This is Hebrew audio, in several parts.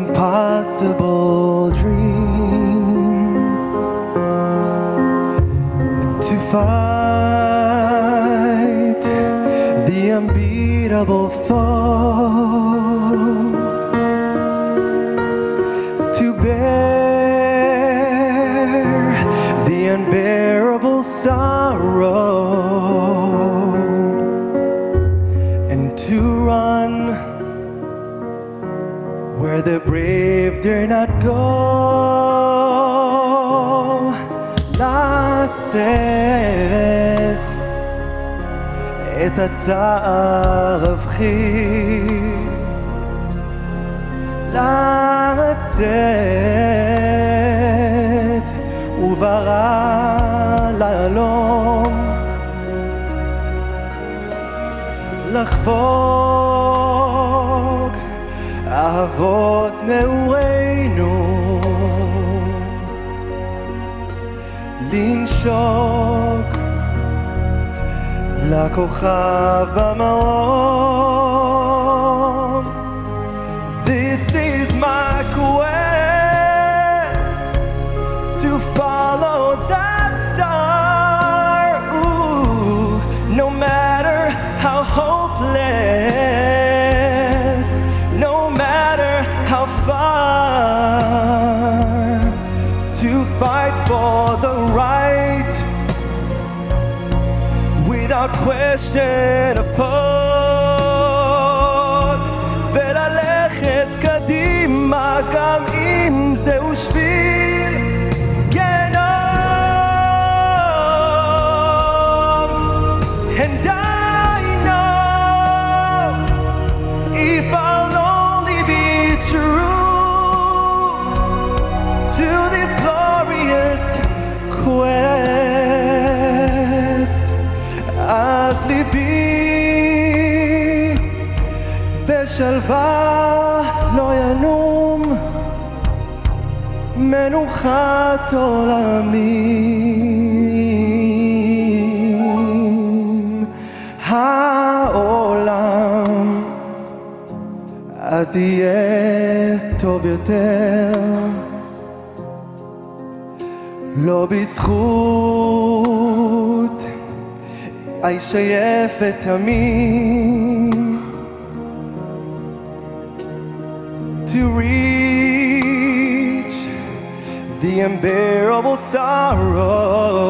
impossible dream. To fight the unbeatable foe. To bear the unbearable sorrow. And to run where the brave dare not go. לשאת את הצער הבכי, לצאת וברא להלום, לחבוק אהבות נעורינו. לנשוק לכוכב במרום. Question of pause וללכת קדימה גם אם זהו שביל בשלווה לא ינום מנוחת עולמים. העולם אז יהיה טוב יותר. לא בזכות האיש היפת תמיד to reach the unbearable sorrow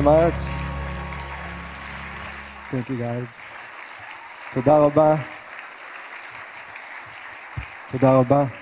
very much. Thank you guys. תודה רבה. תודה רבה.